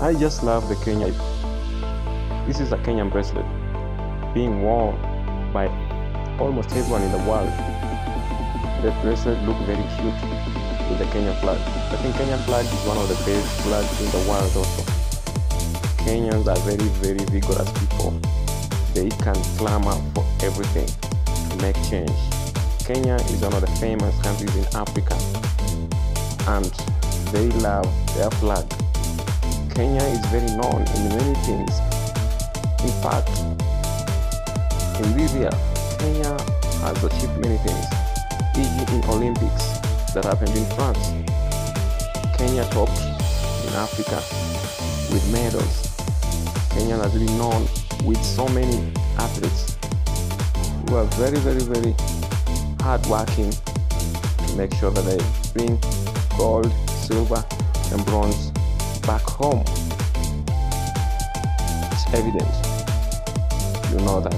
I just love the Kenya. This is a Kenyan bracelet being worn by almost everyone in the world. The bracelet look very cute with the Kenyan flag. I think Kenyan flag is one of the best flags in the world also. Kenyans are very, very vigorous people. They can clamor for everything to make change. Kenya is one of the famous countries in Africa and they love their flag. Kenya is very known in many things. In fact, in this year, Kenya has achieved many things, e.g. in Olympics that happened in France. Kenya topped in Africa with medals. Kenya has been known with so many athletes who are very, very, very hardworking to make sure that they bring gold, silver, and bronze back home. It's evident. You know that.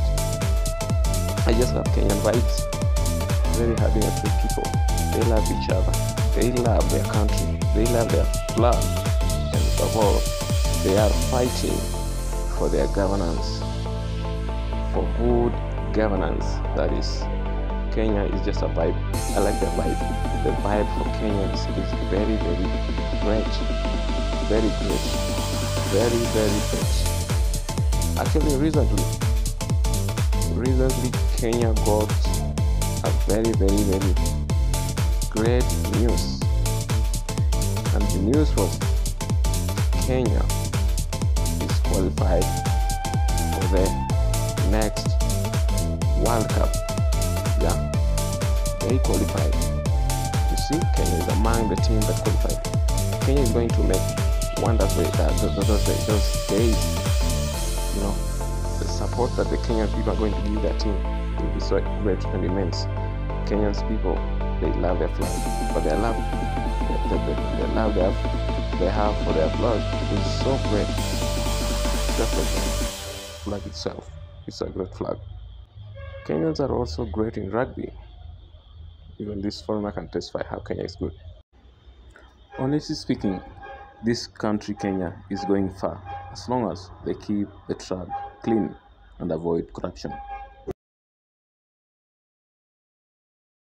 I just love Kenyan vibes. Very happy and sweet people. They love each other. They love their country. They love their flag. And above all, they are fighting for their governance. For good governance, that is. Kenya is just a vibe. I like the vibe. The vibe for Kenyans is very, very great. Very great. Very, very great. Actually, recently, recently Kenya got a very, very, very great news. And the news was Kenya is qualified for the next World Cup. Yeah, they qualified. You see, Kenya is among the teams that qualified. Kenya is going to make wonders with that, those, days. You know, the support that the Kenyan people are going to give their team will be so great and immense. Kenyans people, they love their flag, but their love, the, the, the, the love they have, they have for their flag is so great. Just like flag itself, it's a great flag. Kenyans are also great in rugby. Even this foreigner can testify how Kenya is good. Honestly speaking, this country, Kenya, is going far as long as they keep the track clean and avoid corruption.